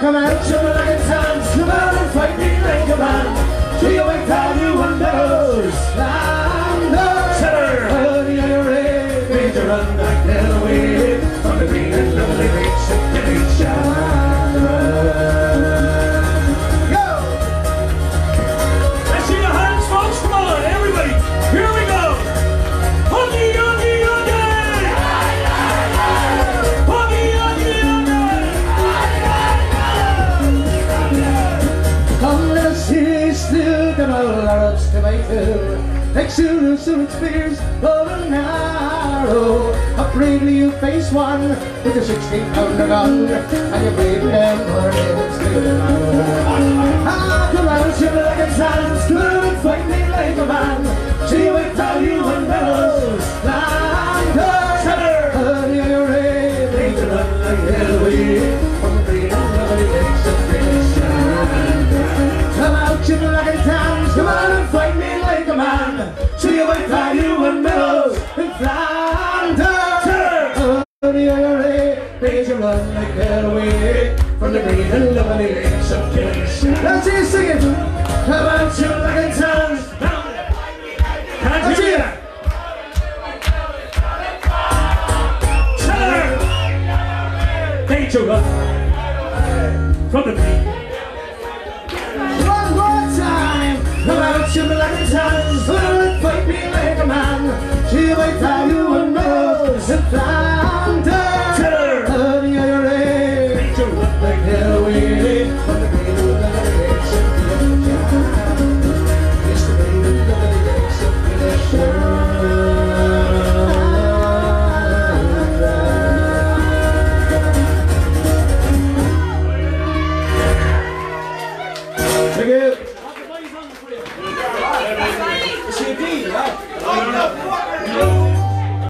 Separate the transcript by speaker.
Speaker 1: come out, children, like it's hands, come out and fight me like a man. See you wait till you and bellows. Stand up, center, honey, on your head. Made to run the
Speaker 2: come
Speaker 1: all our ups to my. Like soon as soon spears of an arrow. Up bravely you face one with a sixteen pounder gun, and you brave them for heaven's good Ah, come on, shiver like a sand, stood and fight me like a man. See we tell you when bellows land. Honey, on your the run like hell the IRA Pays a run like getaway From the green and lovely lakes of Tennessee Let's see you sing it! How about you looking
Speaker 2: tons?
Speaker 1: From
Speaker 2: the
Speaker 1: beat.
Speaker 2: One
Speaker 1: more
Speaker 2: time about your Şey değil ya.